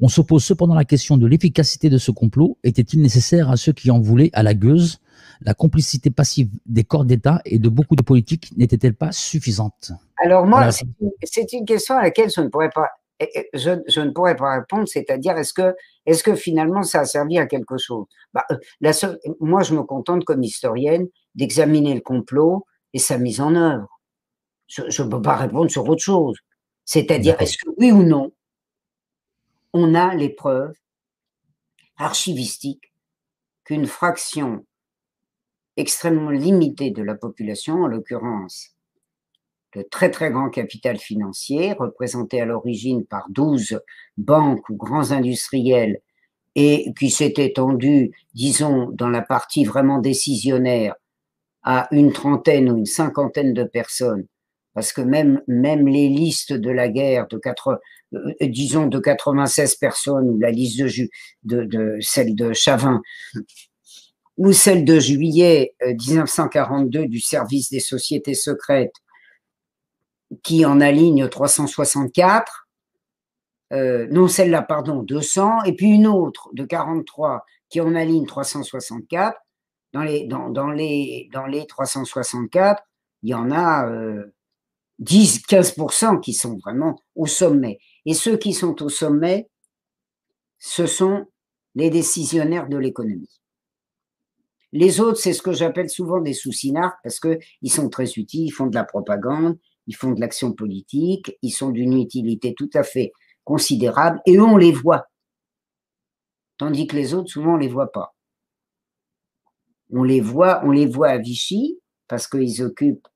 On se pose cependant la question de l'efficacité de ce complot. Était-il nécessaire à ceux qui en voulaient à la gueuse? La complicité passive des corps d'État et de beaucoup de politiques n'était-elle pas suffisante? Alors moi, c'est une question à laquelle je ne pourrais pas, je, ne pourrais pas répondre, c'est-à-dire est-ce que, est que finalement ça a servi à quelque chose? Bah, euh, Moi, je me contente comme historienne d'examiner le complot et sa mise en œuvre. Je ne peux pas répondre sur autre chose. C'est-à-dire, est-ce que oui ou non, on a les preuves archivistiques qu'une fraction extrêmement limitée de la population, en l'occurrence le très très grand capital financier, représenté à l'origine par 12 banques ou grands industriels, et qui s'est étendu, disons, dans la partie vraiment décisionnaire, à une trentaine ou une cinquantaine de personnes, parce que même, même les listes de la guerre de euh, disons de 96 personnes ou la liste de, de, de celle de Chavin ou celle de juillet 1942 euh, du service des sociétés secrètes qui en aligne 364 euh, non celle-là pardon 200 et puis une autre de 43 qui en aligne 364 dans les dans, dans les dans les 364 il y en a 10-15% qui sont vraiment au sommet. Et ceux qui sont au sommet, ce sont les décisionnaires de l'économie. Les autres, c'est ce que j'appelle souvent des sous-sinards parce qu'ils sont très utiles, ils font de la propagande, ils font de l'action politique, ils sont d'une utilité tout à fait considérable et on les voit. Tandis que les autres, souvent, on les voit pas. On les voit, on les voit à Vichy parce qu'ils occupent